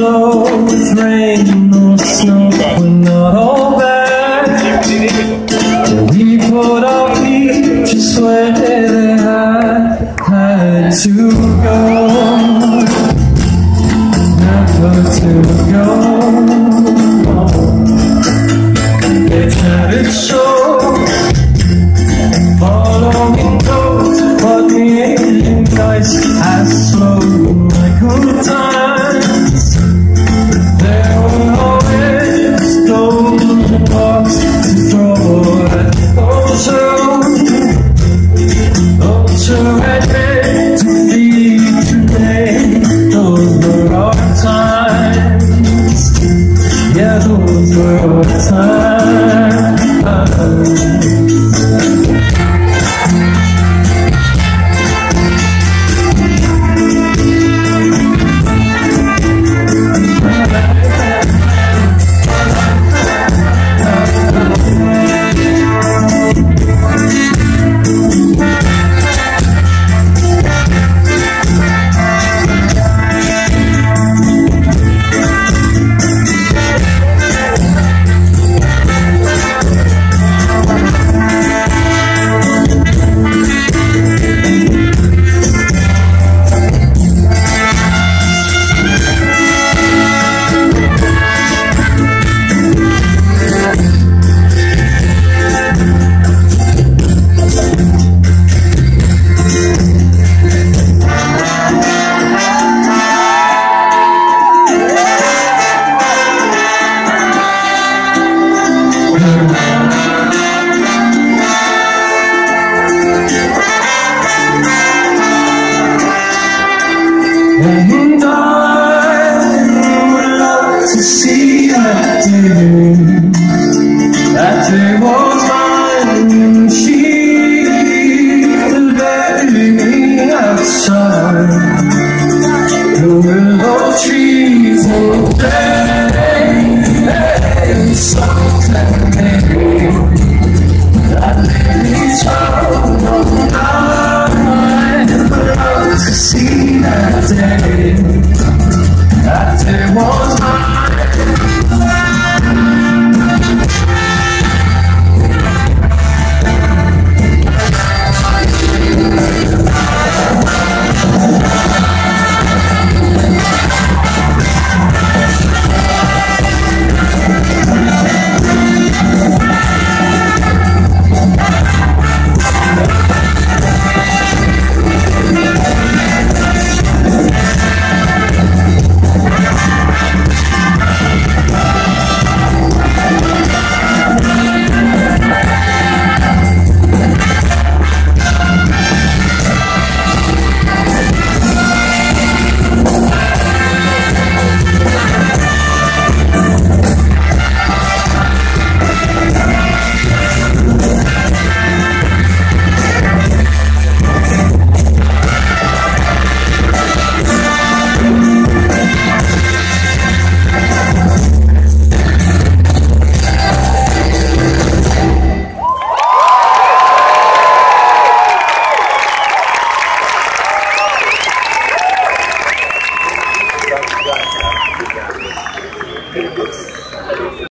slow with rain or snow. We're not all bad. We put our feet just where they had, had to go. Never to go. They chatted so. Were to see that day. That day was mine when she begging outside. The willow trees and day, something that